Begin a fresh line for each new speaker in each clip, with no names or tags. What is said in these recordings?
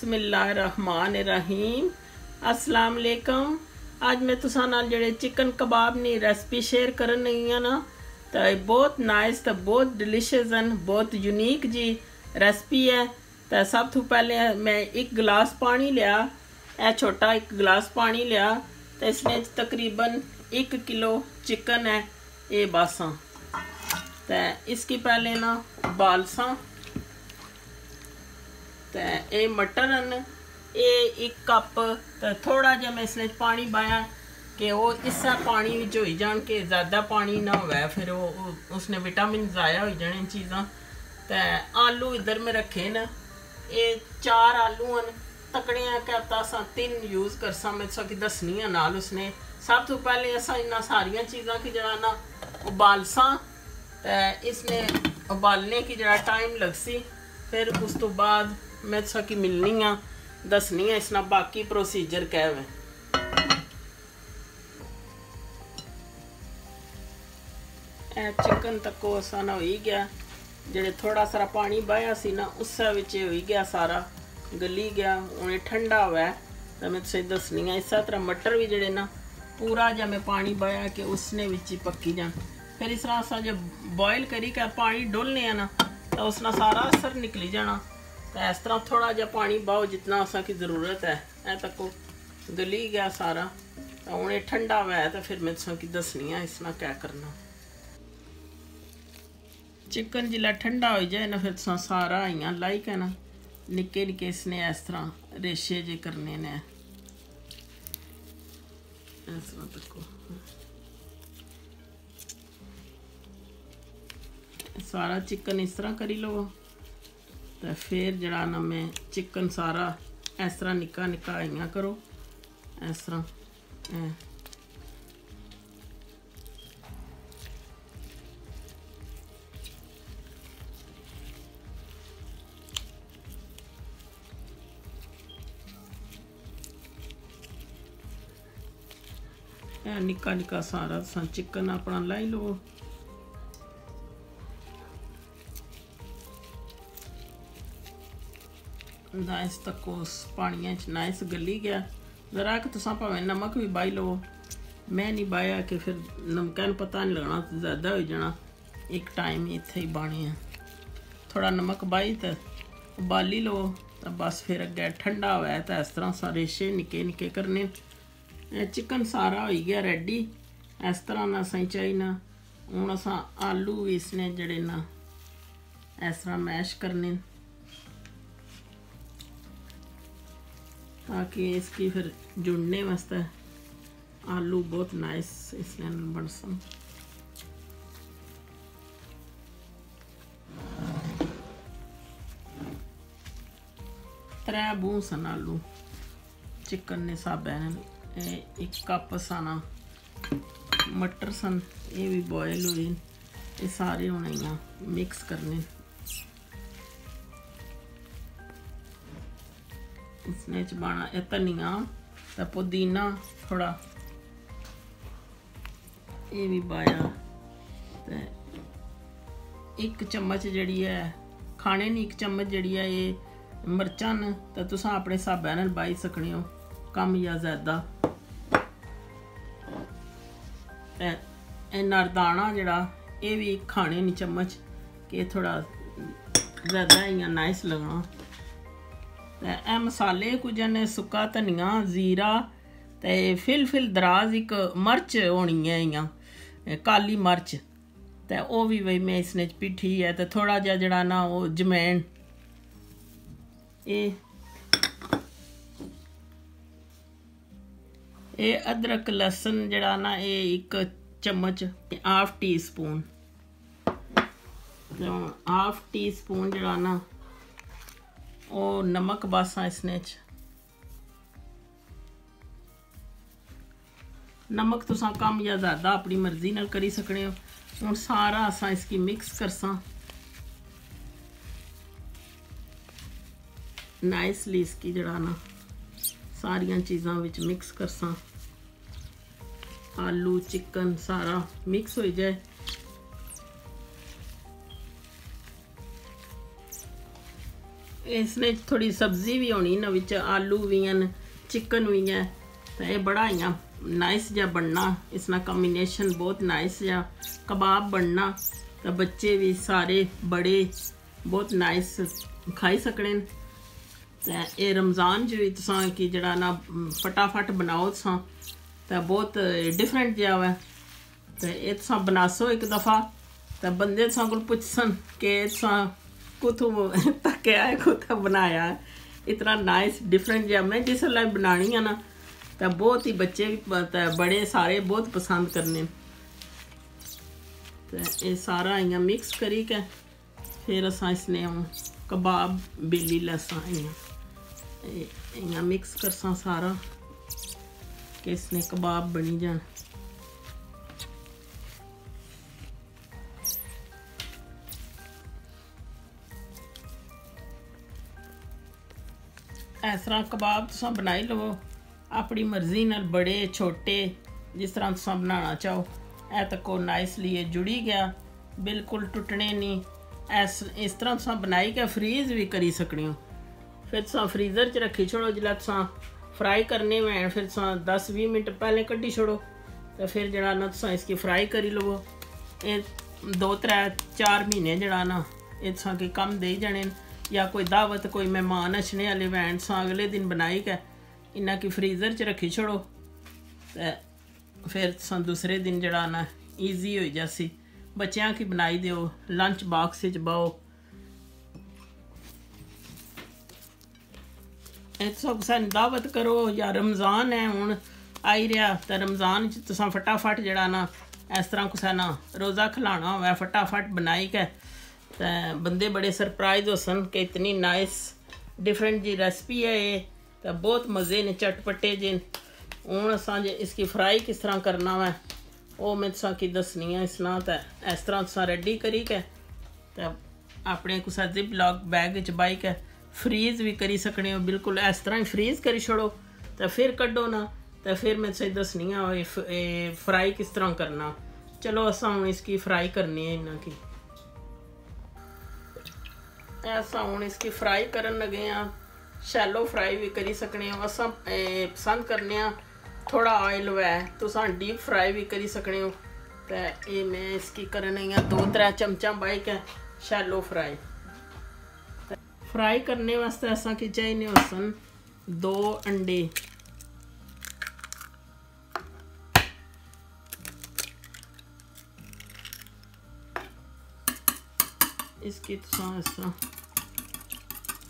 ਬਿਸਮਿਲ੍ਲਾਹਿਰਰਹਿਮਾਨਿਰਰਹੀਮ ਅਸਲਾਮ ਅਲੈਕਮ ਅੱਜ ਮੈਂ ਤੁਸਾਂ ਨਾਲ ਜਿਹੜੇ ਚਿਕਨ ਕਬਾਬ ਦੀ ਰੈਸਪੀ ਸ਼ੇਅਰ ਕਰਨ ਲਈ ਆ ਨਾ ਤਾਂ ਇਹ ਬਹੁਤ ਨਾਈਸ ਤੇ ਬਹੁਤ ਡਿਲੀਸ਼ੀਅਸ ਹਨ ਬਹੁਤ ਯੂਨੀਕ ਜੀ ਰੈਸਪੀ ਹੈ ਤਾਂ ਸਭ ਤੋਂ ਪਹਿਲੇ ਮੈਂ ਇੱਕ ਗਲਾਸ ਪਾਣੀ ਲਿਆ ਇਹ ਛੋਟਾ ਇੱਕ ਗਲਾਸ ਪਾਣੀ ਲਿਆ ਤੇ ਇਸ ਵਿੱਚ ਤਕਰੀਬਨ 1 ਕਿਲੋ चिकन है ये बासा तो इसकी पहले ना बालसा ਤੇ ਇਹ ਮਟਰ ਹਨ। ਇਹ ਇੱਕ ਕੱਪ ਤੇ ਥੋੜਾ ਜਿਹਾ ਮੈਂ ਇਸ ਵਿੱਚ ਪਾਣੀ ਪਾਇਆ ਕਿ ਉਹ ਇਸਾ ਪਾਣੀ ਵਿੱਚ ਹੋਈ ਜਾਣ ਕਿ ਜ਼ਿਆਦਾ ਪਾਣੀ ਨਾ ਹੋਵੇ। ਫਿਰ ਉਹ ਉਸਨੇ ਵਿਟਾਮਿਨ ਜ਼ਾਇਆ ਹੋਈ ਜਾਣੇ ਚੀਜ਼ਾਂ। ਤੇ ਆਲੂ ਇਧਰ ਮੈਂ ਰੱਖੇ ਨਾ। ਇਹ ਚਾਰ ਆਲੂ ਹਨ। ਤਕੜਿਆਂ ਕਰਤਾ ਸਾਂ, ਤਿੰਨ ਯੂਜ਼ ਕਰ ਕਰਸਾਂ ਮੈਂ ਸੋ ਕਿ ਦੱਸਣੀ ਆ ਨਾਲ ਉਸਨੇ। ਸਭ ਤੋਂ ਪਹਿਲੇ ਅਸਾਂ ਇਹਨਾਂ ਸਾਰੀਆਂ ਚੀਜ਼ਾਂ ਕਿ ਜਿਹੜਾ ਨਾ ਉਬਾਲਸਾਂ ਤੇ ਇਸਨੇ ਉਬਾਲਨੇ ਕੀ ਜਿਹੜਾ ਟਾਈਮ ਲੱਗ ਸੀ। ਫਿਰ ਉਸ ਤੋਂ ਬਾਅਦ मैं सकी मिलनी हाँ दसनी है इसना बाकी प्रोसीजर कह वे चिकन तक असा ना हो ही गया ਜਿਹੜੇ ਥੋੜਾ ਸਾਰਾ ਪਾਣੀ ਬਾਇਆ ਸੀ ਨਾ ਉਸੇ ਵਿੱਚ ਹੋਈ ਗਿਆ ਸਾਰਾ ਗਲੀ ਗਿਆ ਉਹਨੇ ਠੰਡਾ ਹੋਇਆ ਤਾਂ ਮੈਂ ਤੁਸੀਂ ਦੱਸਣੀ ਆ ਇਸੇ ਤਰ੍ਹਾਂ ਮਟਰ ਵੀ ਜਿਹੜੇ ਨਾ ਪੂਰਾ ਜਿਹਾ ਮੈਂ ਪਾਣੀ ਬਾਇਆ ਕਿ ਉਸਨੇ ਵਿੱਚ ਹੀ ਪੱਕੀ ਜਾਣ ਫਿਰ ਇਸ ਤਰ੍ਹਾਂ ਅਸਾਂ ਜੇ ਬੋਇਲ ਕਰੀ ਕੇ ਪਾਣੀ ਡੋਲਨੇ ਆ ਨਾ ਤਾਂ ਉਸ ਨਾਲ ਸਾਰਾ ਅਸਰ ਨਿਕਲੀ ਜਾਣਾ तो इस तरह थोड़ा जहा पानी बहाओ जितना असांखे ज़रूरत है ऐं तको गली गया सारा तो हूँ ये ठंडा हुआ है तो फिर मैं तुसांकी दसनी है इसमें क्या करना चिकन जिला ठंडा हो जाए ना फिर तुसा सारा इं लाई कहना निक्के निक्के इसने इस तरह रेशे जे करने ने इस तरह तको सारा चिकन इस तरह करी लवो ਤਾਂ ਫਿਰ ਜਿਹੜਾ ਨਾ ਮੈਂ ਚਿਕਨ ਸਾਰਾ ਇਸ ਤਰ੍ਹਾਂ ਨਿੱਕਾ ਨਿੱਕਾ ਆਈਆਂ ਕਰੋ, ਇਸ ਤਰ੍ਹਾਂ ਨਿੱਕਾ ਨਿੱਕਾ ਸਾਰਾ ਸਾਂ ਚਿਕਨ ਆਪਣਾ ਲੈ ਲਓ नाइस तक उस पानिया च नाइस गली गया जरा कि तुम भावें नमक भी बाई लो मैं नहीं बाया कि फिर नमकैन पता नहीं लगना ज़्यादा हो जाना एक टाइम इत्थे ही बाने हैं थोड़ा नमक बाई तो उबाली लो तो बस फिर अगे ठंडा हुआ तो इस तरह सा रेशे निक्के निक्के करने चिकन सारा हो गया रेडी इस तरह ना सही चाहिए हूँ अस आलू भी इसने जड़े ना इस तरह मैश करने ताकि इसकी फिर जुड़ने वास्ते आलू बहुत नाइस बन सन त्रै बूह सन आलू, चिकन ने साबे एक कप साना मटर सन, ये भी बॉयल हुए ये सारे हूँ इं मिक्स करने। इसने च पाना ये धनिया तो पुदीना थोड़ा ये भी पाया तो एक चम्मच जड़ी है खाने नहीं एक चम्मच जड़ी है ये मिर्चा न तो तुस अपने हिसाबे नाल पाई सकने हो कम या ज़्यादा नरदाना जड़ा ये भी खाने नहीं चम्मच कि थोड़ा ज़्यादा इं नाइस लगना तो ਤੇ ਇਹ ਮਸਾਲੇ ਕੁਝ ਨੇ ਸੁੱਕਾ ਧਨੀਆ, ਜ਼ੀਰਾ ਤੇ ਫਿਲਫਿਲ ਦਰਾਜ਼ ਇੱਕ ਮਿਰਚ ਹੋਣੀ ਹੈ ਜਾਂ ਕਾਲੀ ਮਿਰਚ। ਤੇ ਉਹ ਵੀ ਬਈ ਮੈਂ ਇਸਨੇ ਚ ਪਿੱਠੀ ਹੈ ਤੇ ਥੋੜਾ ਜਿਹਾ ਜਿਹੜਾ ਨਾ ਉਹ ਜਮੈਣ। ਇਹ ਇਹ ਅਦਰਕ, ਲਸਣ ਜਿਹੜਾ ਨਾ ਇਹ ਇੱਕ ਚਮਚ ਹਾਫ ਟੀਸਪੂਨ ਤੇ ਹਾਫ ਟੀਸਪੂਨ ਜਿਹੜਾ ਨਾ वो नमक बासा इसने नमक तुस कम या ज़्यादा अपनी मर्ज़ी नाल करी सकने हो। सारा असा इसकी मिक्स करसा। नाइसली इसकी जड़ा ना सारिया चीज़ों मिक्स करसा। आलू, चिकन सारा मिक्स हो जाए। ਇਸਨੇ ਥੋੜੀ ਸਬਜ਼ੀ ਵੀ ਹੋਣੀ ਨਾ ਵਿੱਚ ਆਲੂ ਵੀ ਹਨ, ਚਿਕਨ ਵੀ ਹੈ, ਤੇ ਇਹ ਬੜਾ ਹੀ ਨਾਈਸ ਜਿਹਾ ਬਣਨਾ, ਇਸ ਨਾਲ ਕੰਬੀਨੇਸ਼ਨ ਬਹੁਤ ਨਾਈਸ ਜਿਹਾ, ਕਬਾਬ ਬਣਨਾ, ਤਾਂ ਬੱਚੇ ਵੀ ਸਾਰੇ ਬੜੇ ਬਹੁਤ ਨਾਈਸ ਖਾਈ ਸਕਣੇ ਤੇ ਇਹ ਰਮਜ਼ਾਨ ਜੀ ਤੁਸੀਂ ਕੀ ਜਿਹੜਾ ਨਾ ਫਟਾਫਟ ਬਣਾਓ ਤੁਸੀਂ ਤਾਂ ਬਹੁਤ ਡਿਫਰੈਂਟ ਜਿਹਾ ਵਾ। ਤੇ ਇਹ ਤੁਸੀਂ ਬਣਾਸੋ ਇੱਕ ਦਫਾ, ਤਾਂ ਬੰਦੇ ਤੁਸੀਂ ਕੋਲ ਪੁੱਛਸਨ ਕਿ ਤੁਸੀਂ कुथू तक्केआ ऐ कुत्थै बनाया ऐ इतना नाइस डिफरेंट जहा में जिसलै बनानी है ना तो बहुत ही बच्चे बड़े सारे बहुत पसंद करने। तो ये सारा इ'यां मिक्स करी के, फिर अस इसने कबाब, बेली लसा इ'यां। इ'यां मिक्स करसा सारा, कि इसने कबाब बनी जान ਇਸ ਤਰ੍ਹਾਂ ਕਬਾਬ ਤੁਸੀਂ ਬਣਾਈ ਲਵੋ ਆਪਣੀ ਮਰਜ਼ੀ ਨਾਲ ਬੜੇ ਛੋਟੇ ਜਿਸ ਤਰ੍ਹਾਂ ਤੁਸੀਂ ਬਣਾਉਣਾ ਚਾਹੋ ਇਹ ਤਾਂ ਕੋ ਨਾਈਸਲੀ ਜੁੜੀ ਗਿਆ ਬਿਲਕੁਲ ਟੁੱਟਣੇ ਨਹੀਂ ਇਸ ਇਸ ਤਰ੍ਹਾਂ ਤੁਸੀਂ ਬਣਾਈ ਕੇ ਫ੍ਰੀਜ਼ ਵੀ ਕਰੀ ਸਕਣੇ ਹੋ ਫਿਰ ਤੁਸੀਂ ਫ੍ਰੀਜ਼ਰ 'ਚ ਰੱਖੀ ਛੋੜੋ ਜਿਲਾ ਤੁਸੀਂ ਫਰਾਈ ਕਰਨੇ ਵੈਣ ਫਿਰ ਤੁਸੀਂ 10-20 ਮਿੰਟ ਪਹਿਲੇ ਕੱਢੀ ਛੋੜੋ ਤੇ ਫਿਰ ਜਿਹੜਾ ਨਾ ਤੁਸੀਂ ਇਸकी ਫਰਾਈ ਕਰੀ ਲਵੋ ਇਹ 2-3 4 ਮਹੀਨੇ ਜਿਹੜਾ ਨਾ ਇਹ ਤੁਸੀਂ ਕਿ ਕੰਮ ਦੇ ਜਾਣੇ ਨੇ ਕੋਈ ਦਾਵਤ ਕੋਈ ਮਹਿਮਾਨ ਅਛਣੇ ਵਾਲੇ ਵੈਣ ਸਾਂ ਅਗਲੇ ਦਿਨ ਬਣਾਈ ਕੇ ਇਨਾ ਕੀ ਫਰੀਜ਼ਰ 'ਚ ਰੱਖੀ ਛੜੋ ਤੇ ਫਿਰ ਸਾਂ ਦੂਸਰੇ ਦਿਨ ਜਿਹੜਾ ਨਾ ਈਜ਼ੀ ਹੋ ਜਾਸੀ ਬੱਚਿਆਂ ਕੀ ਬਣਾਈ ਦਿਓ ਲੰਚ ਬਾਕਸ ਵਿੱਚ ਬਾਓ ਇਹ ਸਭ ਸਾਨ ਦਾਵਤ ਕਰੋ ਜਾਂ ਰਮਜ਼ਾਨ ਹੈ ਹੁਣ ਆਈ ਰਿਹਾ ਤਾਂ ਰਮਜ਼ਾਨ ਚ ਤੁਸੀਂ ਫਟਾਫਟ ਜਿਹੜਾ ਨਾ ਇਸ ਤਰ੍ਹਾਂ ਕੁਸਾ ਨਾ ਰੋਜ਼ਾ ਖਲਾਣਾ ਹੋਵੇ ਫਟਾਫਟ ਬਣਾਈ तो बंदे बड़े सरप्राइज़ हो सन कि इतनी नाइस डिफरेंट जी रेसिपी है ये तो बहुत मज़े ने चटपटे जे हूँ असां जे इसकी फ्राई किस तरह करना वा ਉਹ ਮੈਂ ਤੁਸਾਂ ਕੀ ਦੱਸਣੀ ਆ ਇਸ ਨਾਲ ਤਾਂ ਇਸ ਤਰ੍ਹਾਂ ਤੁਸਾਂ ਰੈਡੀ ਕਰੀ ਕੇ ਤੇ ਆਪਣੇ ਕੋ ਸਾਡੀ ਬਲੌਗ ਬੈਗ ਵਿੱਚ ਬਾਈ ਕੇ ਫ੍ਰੀਜ਼ ਵੀ ਕਰੀ ਸਕਣੇ ਹੋ ਬਿਲਕੁਲ ਇਸ ਤਰ੍ਹਾਂ ਹੀ ਫ੍ਰੀਜ਼ ਕਰੀ ਛੜੋ ਤਾਂ ਫਿਰ ਕੱਢੋ ਨਾ ਤਾਂ ਫਿਰ ਮੈਂ ਤੁਹਾਨੂੰ ਦੱਸਣੀ ਆ ਇਹ ਫਰਾਈ ਕਿਸ ਤਰ੍ਹਾਂ ਕਰਨਾ ਚਲੋ ਅਸਾਂ ਹੁਣ ਇਸ ਕੀ ਫਰਾਈ ਕਰਨੀ ਹੈ ਇਹਨਾਂ ਕੀ ऐसा हूँ इसकी फ्राई करन लगे हाँ शैलो फ्राई भी करी सकने हो असा पसंद करने थोड़ा ऑयल वै तुस डीप फ्राई भी करी सकने हो तो ये मैं इसकी कर दो त्रै चमचा बाई के शैलो फ्राई फ्राई करने वास्ते ऐसा चाहिए उसन दो अंडे इसकी तो ऐसा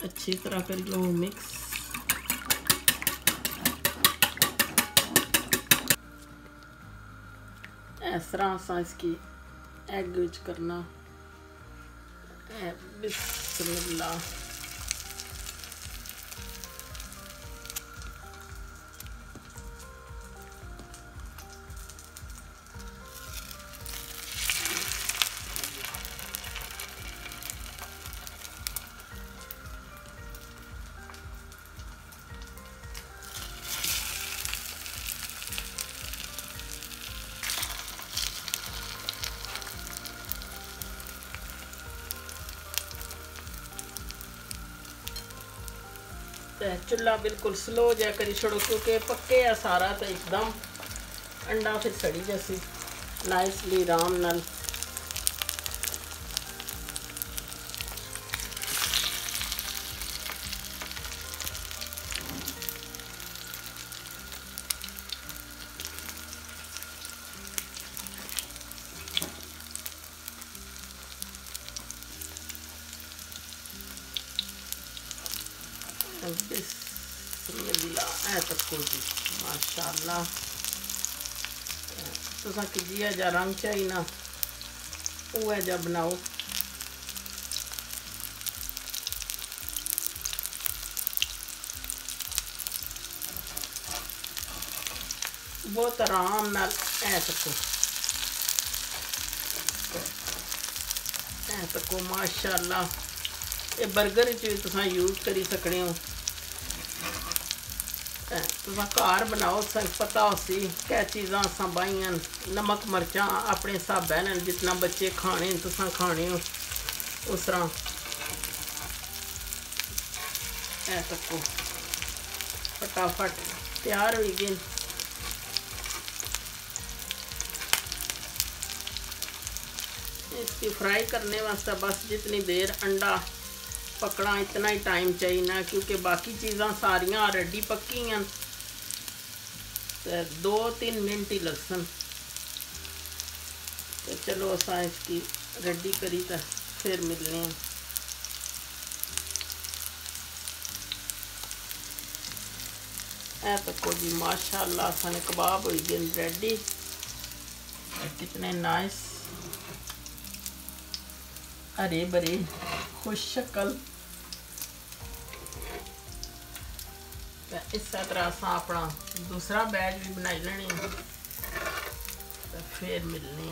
अच्छी तरह कर लूँ मिक्स इस तरह असा इसकी एग विच करना। बिस्मिल्लाह। तो चूल्हा बिल्कुल स्लो जहा करी छोड़ो, क्योंकि पक्के सारा तो एकदम अंडा फिर सड़ी जैसी। नाइसली आराम नाल। तो माशाला तो रंग चाहिए ना जा बनाओ। बहुत आराम न ऐ सको। माशाला ये बर्गर तुसा यूज़ करी सकने हो। ਘਰ ਬਣਾਓ ਸਭ ਪਤਾ ਹੋਸੀ ਕਿ ਚੀਜ਼ਾਂ ਸੰਭਾਈਆਂ ਨਮਕ ਮਰਚਾਂ ਆਪਣੇ ਹਿਸਾਬੇ ਨਾਲ ਜਿੰਨਾ ਬੱਚੇ ਖਾਣੇ ਤੁਸੀਂ ਖਾਣੇ ਹੋ ਉਸ ਤਰ੍ਹਾਂ ਐ ਤੱਕੋ फटाफट तैयार हो गए इसकी फ्राई करने वास्ते बस जितनी देर अंडा पकड़ा इतना ही टाइम चाहिए ना क्योंकि बाकी चीज़ा सारिया रेडी पक्की हैं तो दो तीन मिनट ही लगसन तो चलो असा इसकी रेडी करी तो फिर मिलने हैं। तको जी, माशाल्लाह साने कबाब हो गए रेडी कितने नाइस हरे भरे, खुश शक्ल इस तरह अस अपना दूसरा बैच भी बनाई लेने तो फिर मिलने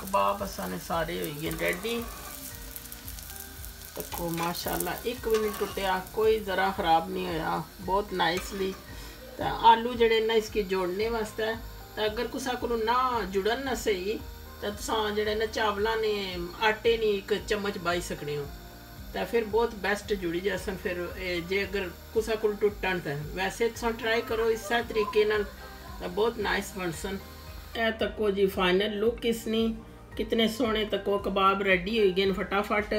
कबाब असाने सारे हो गए रेडी देखो, माशाल्लाह, एक भी नहीं टुटिया, कोई ज़रा ख़राब नहीं होया। बहुत नाइसली तो आलू जड़े ना इसके जोड़ने वास्ते। तो अगर कुसा को ना जुड़न ना सही ਤਾਂ ਤੁਸੀਂ ਜਿਹੜੇ ਨਾ ਚਾਵਲਾਂ ਨੇ, ਆਟੇ ਨਹੀਂ ਇੱਕ ਚਮਚ ਬਾਈ ਸਕਦੇ ਹੋ। ਤਾਂ ਫਿਰ ਬਹੁਤ ਬੈਸਟ ਜੁੜੀ ਜਾਸਨ ਫਿਰ ਜੇ ਅਗਰ ਕੁਸਾ ਕੁਲ ਟੁੱਟਣ ਤਾਂ। ਵੈਸੇ ਤੁਸੀਂ ਟਰਾਈ ਕਰੋ ਇਸ ਤਰੀਕੇ ਨਾਲ, ਤਾਂ ਬਹੁਤ ਨਾਈਸ ਬਣਸਨ। ਇਹ ਤੱਕੋ ਜੀ ਫਾਈਨਲ ਲੁੱਕ ਇਸਨੀ ਕਿਤਨੇ ਸੋਹਣੇ ਤੱਕੋ ਕਬਾਬ ਰੈਡੀ ਹੋਈ ਗਏ ਫਟਾਫਟ।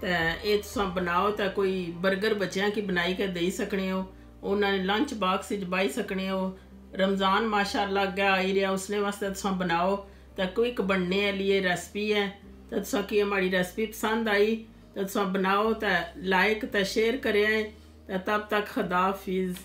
ਤਾਂ ਇਹ ਤੁਸੀਂ ਬਣਾਓ, ਤਾਂ ਕੋਈ 버ਗਰ ਬੱਚਿਆਂ ਕਿ ਬਣਾਈ ਕੇ ਦੇ ਸਕਣੇ ਹੋ। ਉਹਨਾਂ ਨੇ ਲੰਚ ਬਾਕਸ ਵਿੱਚ ਬਾਈ ਸਕਣੇ ਹੋ। ਰਮਜ਼ਾਨ ਮਾਸ਼ਾਅੱਲਾ ਅੱਗੇ ਆਈ ਰਿਹਾ, ਉਸਨੇ ਵਾਸਤੇ ਤੁਸੀਂ ਬਣਾਓ। तो क्विक बनने वाली रेसिपी है। तो तुसा की हमारी रेसिपी पसंद आई तो तुसा बनाओ तो लाइक तो शेयर करें, तब तक खुदा हाफिज़।